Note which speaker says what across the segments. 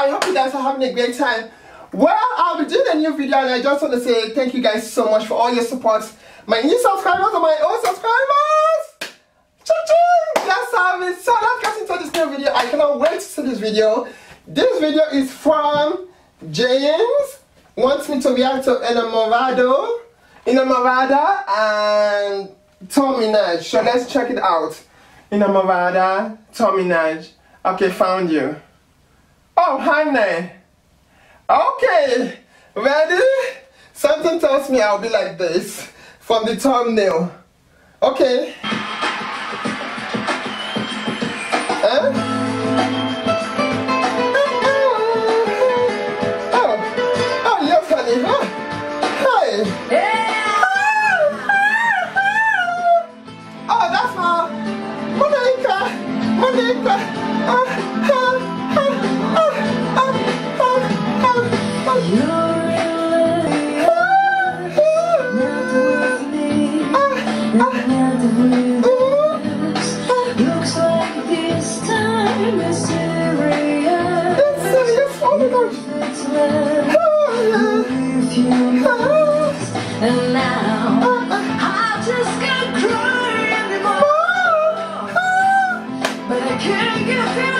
Speaker 1: I hope you guys are having a great time. Well, I'll be doing a new video and I just want to say thank you guys so much for all your support. My new subscribers and my old subscribers! Cha-ching! Yes, service. So let's get into this new video. I cannot wait to see this video. This video is from James. Wants me to react to Enamorado, Enamorada and Tommy Minaj. So let's check it out. Enamorada, Tommy Minaj. Okay, found you. Oh, honey. Okay, ready? Something tells me I'll be like this from the thumbnail. Okay. Huh?
Speaker 2: And now I just can't cry anymore. But I can't.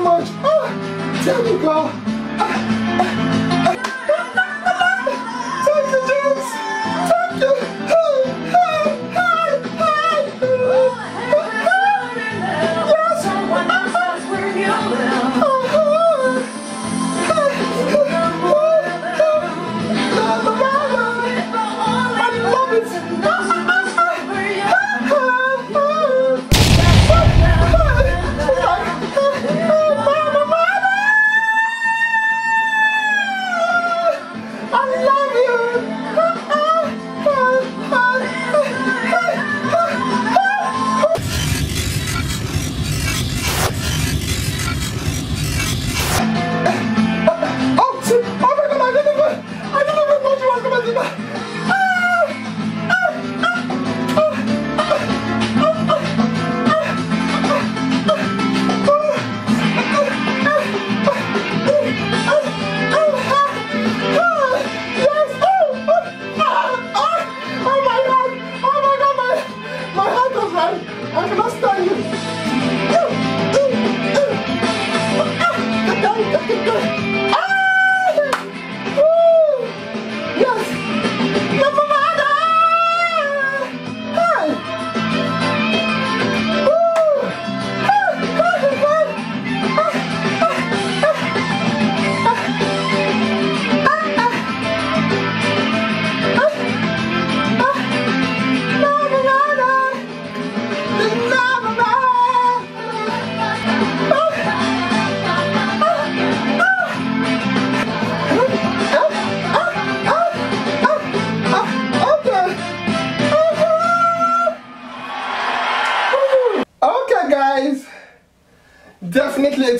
Speaker 2: much.
Speaker 1: Ah, there we go.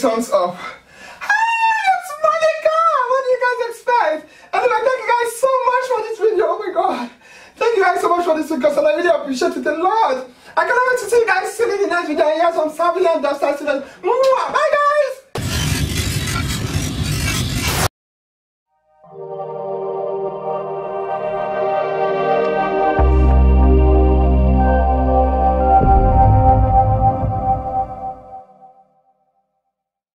Speaker 1: Thumbs up. Hi, it's Monica! What do you guys expect? Anyway, thank you guys so much for this video. Oh my god. Thank you guys so much for this video, and I really appreciate it a lot. I can't wait to see you guys soon in the next video. Yes, I'm Savvy and guys!